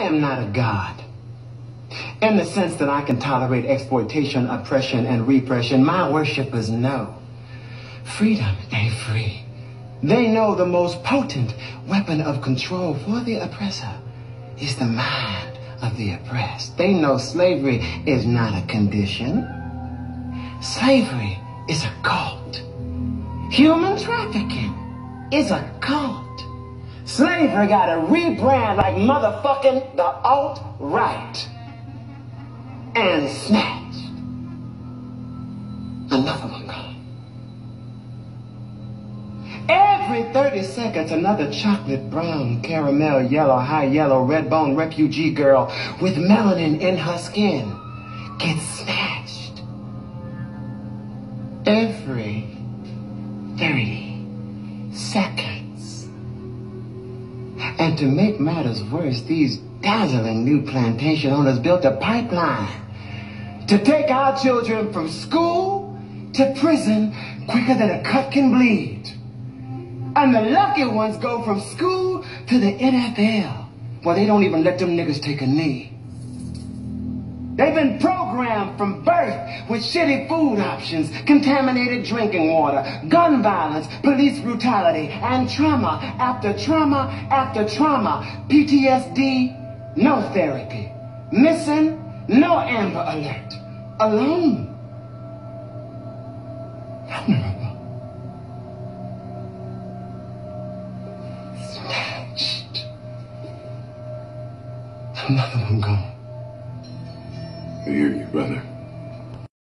I am not a god. In the sense that I can tolerate exploitation, oppression, and repression, my worshippers know freedom ain't free. They know the most potent weapon of control for the oppressor is the mind of the oppressed. They know slavery is not a condition. Slavery is a cult. Human trafficking is a cult. Slavery got a rebrand like motherfucking the alt-right. And snatched. Another one gone. Every 30 seconds, another chocolate brown, caramel yellow, high yellow, red bone refugee girl with melanin in her skin gets snatched. Every 30 seconds. And to make matters worse, these dazzling new plantation owners built a pipeline to take our children from school to prison quicker than a cut can bleed. And the lucky ones go from school to the NFL, where they don't even let them niggas take a knee. They've been programmed from with shitty food options, contaminated drinking water, gun violence, police brutality, and trauma after trauma after trauma. PTSD, no therapy. Missing, no Amber Alert. Alone. Snatched. Another one gone. I hear you, brother.